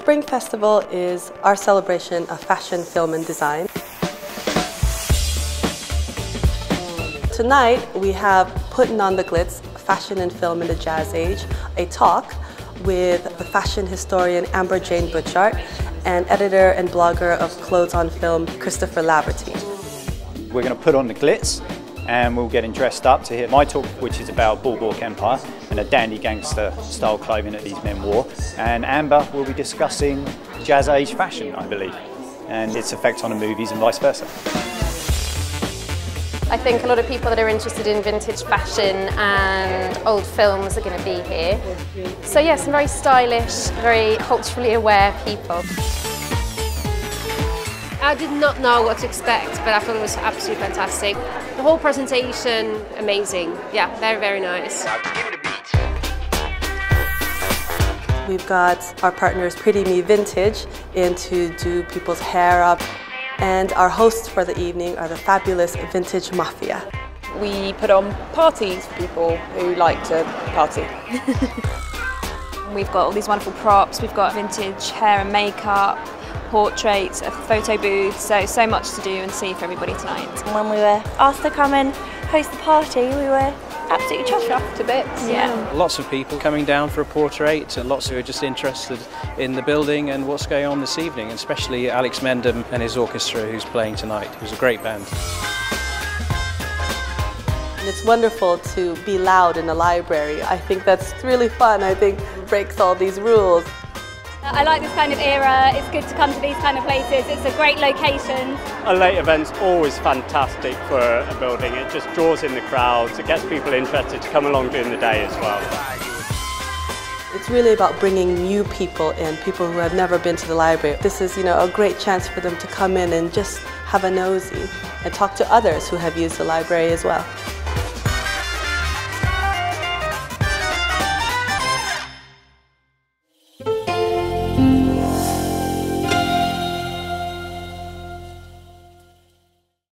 Spring Festival is our celebration of fashion, film, and design. Tonight we have Putting on the Glitz, Fashion and Film in the Jazz Age, a talk with the fashion historian Amber Jane Butchart and editor and blogger of Clothes on Film, Christopher Laverty. We're going to put on the glitz and we're getting dressed up to hear my talk, which is about Boardwalk Empire and a dandy gangster style clothing that these men wore. And Amber will be discussing jazz age fashion, I believe, and its effect on the movies and vice versa. I think a lot of people that are interested in vintage fashion and old films are going to be here. So yes, some very stylish, very culturally aware people. I did not know what to expect, but I thought it was absolutely fantastic. The whole presentation, amazing. Yeah, very, very nice. We've got our partners Pretty Me Vintage in to do people's hair up and our hosts for the evening are the fabulous Vintage Mafia. We put on parties for people who like to party. we've got all these wonderful props, we've got vintage hair and makeup, portraits, a photo booth, so so much to do and see for everybody tonight. When we were asked to come and host the party, we were absolutely chuffed to bits. Yeah. Lots of people coming down for a portrait and lots who are just interested in the building and what's going on this evening, especially Alex Mendham and his orchestra who's playing tonight. It was a great band. It's wonderful to be loud in a library. I think that's really fun. I think breaks all these rules. I like this kind of era. It's good to come to these kind of places. It's a great location. A late event's always fantastic for a building. It just draws in the crowds. It gets people interested to come along during the day as well. It's really about bringing new people in, people who have never been to the library. This is, you know, a great chance for them to come in and just have a nosy and talk to others who have used the library as well.